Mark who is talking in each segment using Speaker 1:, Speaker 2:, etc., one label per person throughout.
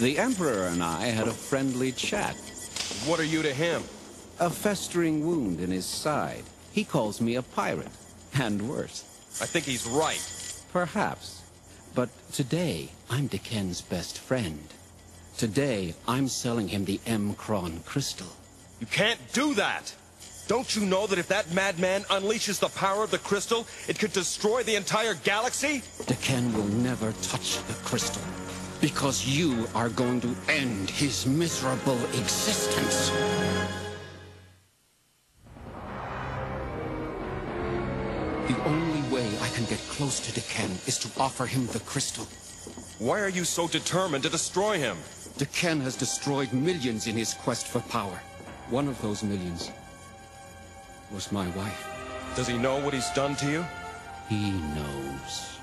Speaker 1: The Emperor and I had a friendly chat.
Speaker 2: What are you to him?
Speaker 1: A festering wound in his side. He calls me a pirate. And worse.
Speaker 2: I think he's right.
Speaker 1: Perhaps. But today, I'm D'Ken's best friend. Today, I'm selling him the M'Kraan crystal.
Speaker 2: You can't do that! Don't you know that if that madman unleashes the power of the crystal, it could destroy the entire galaxy?
Speaker 1: D'Ken will never touch the crystal. Because you are going to end his miserable existence. The only way I can get close to D'Ken is to offer him the crystal.
Speaker 2: Why are you so determined to destroy him?
Speaker 1: D'Ken has destroyed millions in his quest for power. One of those millions was my wife.
Speaker 2: Does he know what he's done to you?
Speaker 1: He knows.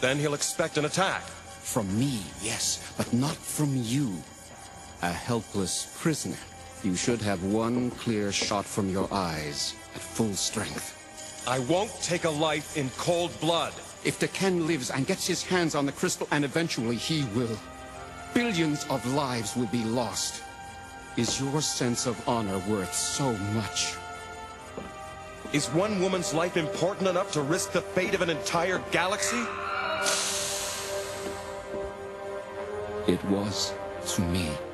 Speaker 2: Then he'll expect an attack.
Speaker 1: From me, yes, but not from you. A helpless prisoner. You should have one clear shot from your eyes at full strength.
Speaker 2: I won't take a life in cold blood.
Speaker 1: If D'Ken lives and gets his hands on the crystal, and eventually he will, billions of lives will be lost. Is your sense of honor worth so much?
Speaker 2: Is one woman's life important enough to risk the fate of an entire galaxy?
Speaker 1: It was to me.